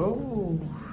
Oh.